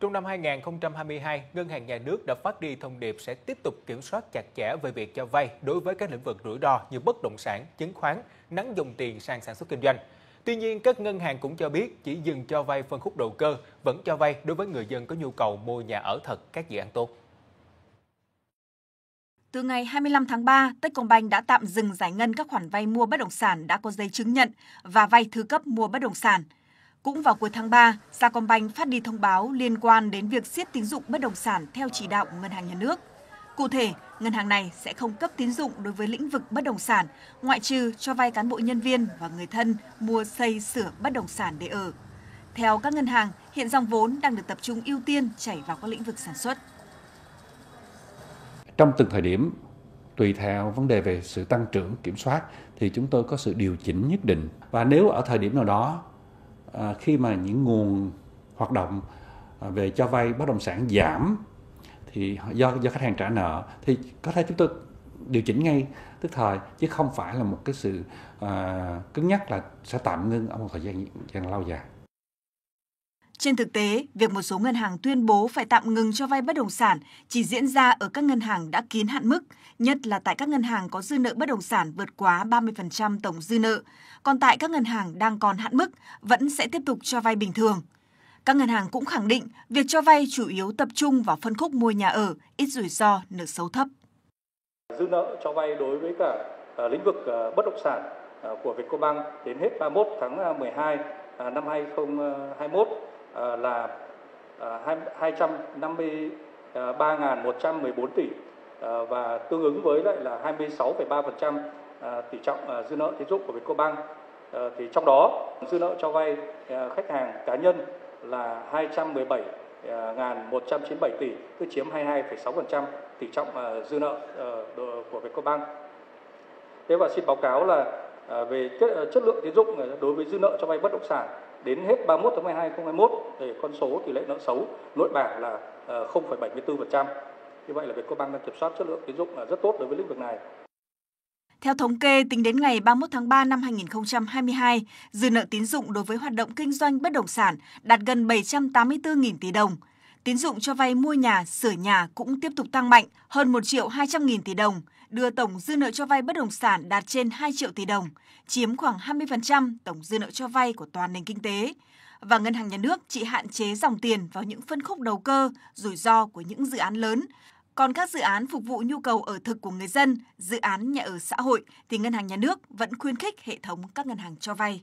Trong năm 2022, Ngân hàng Nhà nước đã phát đi thông điệp sẽ tiếp tục kiểm soát chặt chẽ về việc cho vay đối với các lĩnh vực rủi ro như bất động sản, chứng khoán, nắng dòng tiền sang sản xuất kinh doanh. Tuy nhiên, các ngân hàng cũng cho biết chỉ dừng cho vay phân khúc đầu cơ, vẫn cho vay đối với người dân có nhu cầu mua nhà ở thật các dự án tốt. Từ ngày 25 tháng 3, Techcombank đã tạm dừng giải ngân các khoản vay mua bất động sản đã có giấy chứng nhận và vay thứ cấp mua bất động sản. Cũng vào cuối tháng 3, Sacombank phát đi thông báo liên quan đến việc siết tín dụng bất động sản theo chỉ đạo của Ngân hàng Nhà nước. Cụ thể, ngân hàng này sẽ không cấp tín dụng đối với lĩnh vực bất động sản, ngoại trừ cho vay cán bộ nhân viên và người thân mua xây sửa bất động sản để ở. Theo các ngân hàng, hiện dòng vốn đang được tập trung ưu tiên chảy vào các lĩnh vực sản xuất. Trong từng thời điểm, tùy theo vấn đề về sự tăng trưởng kiểm soát thì chúng tôi có sự điều chỉnh nhất định và nếu ở thời điểm nào đó à, khi mà những nguồn hoạt động à, về cho vay bất động sản giảm thì do do khách hàng trả nợ thì có thể chúng tôi điều chỉnh ngay tức thời chứ không phải là một cái sự à, cứng nhắc là sẽ tạm ngưng ở một thời gian, gian lâu dài. Trên thực tế, việc một số ngân hàng tuyên bố phải tạm ngừng cho vay bất động sản chỉ diễn ra ở các ngân hàng đã kín hạn mức, nhất là tại các ngân hàng có dư nợ bất động sản vượt quá 30% tổng dư nợ. Còn tại các ngân hàng đang còn hạn mức, vẫn sẽ tiếp tục cho vay bình thường. Các ngân hàng cũng khẳng định việc cho vay chủ yếu tập trung vào phân khúc mua nhà ở, ít rủi ro, nợ xấu thấp. Dư nợ cho vay đối với cả à, lĩnh vực à, bất động sản à, của Vietcombank đến hết 31 tháng 12 năm 2021 Ờ, là ờ, 253.114 ờ, tỷ và tương ứng với lại là 26,3% tỷ trọng dư nợ tín dụng của Vietcombank. Thì trong đó dư nợ cho vay khách hàng cá nhân là 217.197 tỷ, tức chiếm 22,6% tỷ trọng dư nợ của Vietcombank. Thế và xin báo cáo là về chất lượng tín dụng đối với dư nợ cho vay bất động sản đến hết 31 tháng 12 2021 thì con số tỷ lệ nợ xấu nội bảng là ờ, 0,74%. Như vậy là Vietcombank đang kiểm soát chất lượng tín dụng là rất tốt đối với lĩnh vực này. Theo thống kê, tính đến ngày 31 tháng 3 năm 2022, dư nợ tín dụng đối với hoạt động kinh doanh bất động sản đạt gần 784.000 tỷ đồng. Tín dụng cho vay mua nhà, sửa nhà cũng tiếp tục tăng mạnh, hơn 1 triệu 200 nghìn tỷ đồng, đưa tổng dư nợ cho vay bất động sản đạt trên 2 triệu tỷ đồng, chiếm khoảng 20% tổng dư nợ cho vay của toàn nền kinh tế. Và Ngân hàng Nhà nước chỉ hạn chế dòng tiền vào những phân khúc đầu cơ, rủi ro của những dự án lớn. Còn các dự án phục vụ nhu cầu ở thực của người dân, dự án nhà ở xã hội thì Ngân hàng Nhà nước vẫn khuyến khích hệ thống các ngân hàng cho vay.